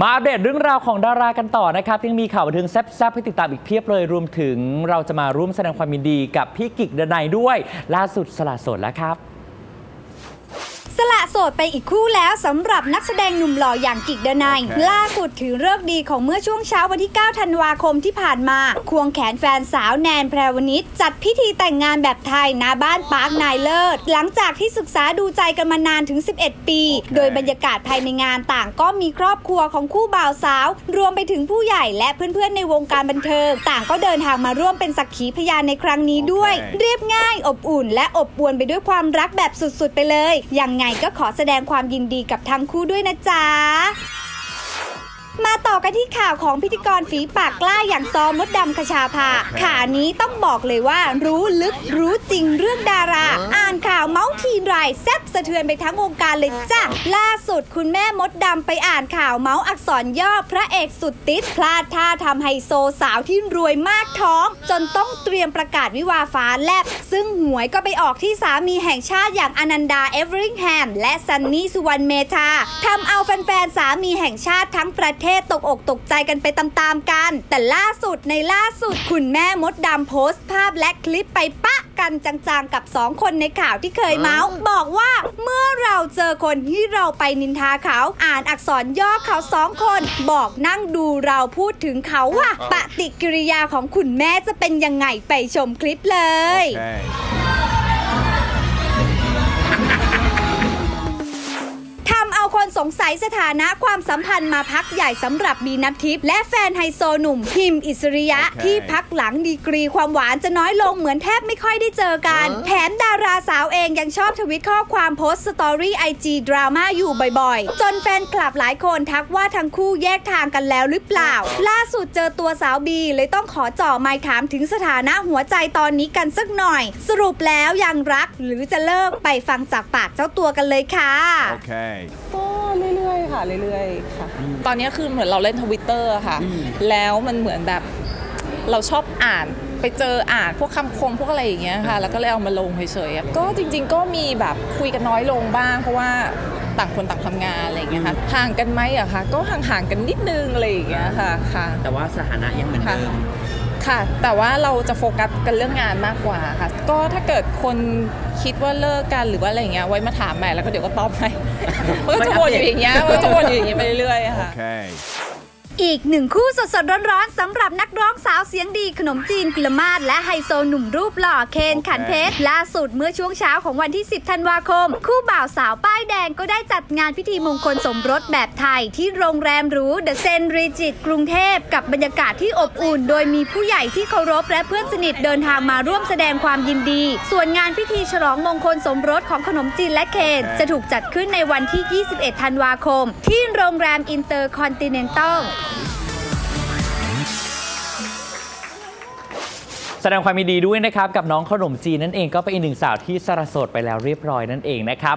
มาอัปเดตเรื่องราวของดารากันต่อนะครับยังมีข่าวบันเทิงแซ่บๆให้ติดตามอีกเพียบเลยรวมถึงเราจะมาร่วมแสดงความยินดีกับพี่กิกเดนัยด้วย ล่าสุดสละโสดแล้วครับ สละ โสดไปอีกคู่แล้วสำหรับนักแสดงหนุ่มหล่ออย่างกิกเดนัยโอเคล่าสุดถือเลิกษ์ดีของเมื่อช่วงเช้าวันที่ 9 ธันวาคมที่ผ่านมา ควงแขนแฟนสาวแนนแพรวนิชจัดพิธีแต่งงานแบบไทยณบ้านปาร์คนายเลิศ หลังจากที่ศึกษาดูใจกันมานานถึง 11 ปี โดยบรรยากาศภายในงานต่างก็มีครอบครัวของคู่บ่าวสาว รวมไปถึงผู้ใหญ่และเพื่อนๆในวงการบันเทิง ต่างก็เดินทางมาร่วมเป็นสักขีพยานในครั้งนี้ด้วยโอเคเรียบง่าย อบอุ่น และอบอวลไปด้วยความรักแบบสุดๆ ไปเลยยังไงก็ขขอแสดงความยินดีกับทั้งคู่ด้วยนะจ๊ะ ต่อกันที่ข่าวของพิธีกรฝีปากกล้าอย่างซอมดดำคชาภาข่าวนี้ต้องบอกเลยว่ารู้ลึกรู้จริงเรื่องดารา อ่านข่าวเม้าท์ทีไรแซบสะเทือนไปทั้งวงการเลยจ้ะล่าสุดคุณแม่มดดำไปอ่านข่าวเม้าท์อักษรย่อพระเอกสุดติสต์พลาดท่าทำไฮโซสาวที่รวยมากท้อง จนต้องเตรียมประกาศวิวาห์ฟ้าแลบ ซึ่งหวยก็ไปออกที่สามีแห่งชาติอย่างอนันดาเอเวอริงแฮมและซันนี่สุวรรณเมธาทำเอาแฟนๆสามีแห่งชาติทั้งประเทศตกอกตกใจกันไปตามๆกัน แต่ล่าสุดในล่าสุดคุณแม่มดดำโพสต์ภาพและคลิปไปปะกันจังๆกับสองคนในข่าวที่เคยเม้าท์บอกว่าเมื่อเราเจอคนที่เราไปนินทาเขา อ่านอักษรย่อเขาสองคน บอกนั่งดูเราพูดถึงเขาว่าปฏิกิริยาของคุณแม่จะเป็นยังไงไปชมคลิปเลย Okay. คนสงสัยสถานะความสัมพันธ์มาพักใหญ่สำหรับบีน้ำทิพย์และแฟนไฮโซหนุ่มพิมพ์อิสริยะโอเคที่พักหลังดีกรีความหวานจะน้อยลงเหมือนแทบไม่ค่อยได้เจอกัน แถมดาราสาวเองยังชอบทวิตข้อความโพสต์สตอรี่ไอจีดราม่าอยู่บ่อยๆ จนแฟนคลับหลายคนทักว่าทั้งคู่แยกทางกันแล้วหรือเปล่า ล่าสุดเจอตัวสาวบีเลยต้องขอเจ่อไมค์ถามถึงสถานะหัวใจตอนนี้กันสักหน่อย สรุปแล้วยังรักหรือจะเลิกไปฟังจากปากเจ้าตัวกันเลยค่ะ Okay. ก็เรื่อยๆค่ะเรื่อยๆค่ะ ตอนนี้คือเหมือนเราเล่นทวิตเตอร์ค่ะ แล้วมันเหมือนแบบเราชอบอ่านไปเจออ่านพวกคำคมพวกอะไรอย่างเงี้ยค่ะ แล้วก็เลยเอามาลงเฉยๆอะก็จริง ๆ ก็มีแบบคุยกันน้อยลงบ้าง เพราะว่าต่างคนต่างทำงานอะไรอย่างเงี้ยค่ะห่างกันไหมอะคะก็ห่างๆกันนิดนึงอะไรอย่างเงี้ยค่ะค่ะ แต่ว่าสถานะยังเหมือนเดิม ค่ะ แต่ว่าเราจะโฟกัสกันเรื่องงานมากกว่าค่ะ ก็ถ้าเกิดคนคิดว่าเลิกกันหรือว่าอะไรอย่างเงี้ยไว้มาถามใหม่แล้วก็เดี๋ยวก็ตอบใหม่มันก็จะวนอยู่อย่างเงี้ยมันก็จะวนอยู่อย่างเงี้ยไปเรื่อยๆค่ะ อีกหนึ่งคู่สดๆร้อนๆสำหรับนักร้องสาวเสียงดีขนมจีนกุลมาศและไฮโซหนุ่มรูปหล่อเคนขันเพชรล่าสุดเมื่อช่วงเช้าของวันที่ 10 ธันวาคม คู่บ่าวสาวป้ายแดงก็ได้จัดงานพิธีมงคลสมรสแบบไทย ที่โรงแรมหรูเดอะเซนต์รีจิสกรุงเทพกับบรรยากาศที่อบอุ่น โดยมีผู้ใหญ่ที่เคารพและเพื่อนสนิทเดินทางมาร่วมแสดงความยินดี ส่วนงานพิธีฉลองมงคลสมรสของขนมจีนและเคนจะถูกจัดขึ้นในวันที่ 21 ธันวาคม ที่โรงแรมอินเตอร์คอนติเนนตัล แสดงความยินดีด้วยนะครับ กับน้องขนมจีนนั่นเองก็เป็นอีกหนึ่งสาวที่สละโสดไปแล้วเรียบร้อยนั่นเองนะครับ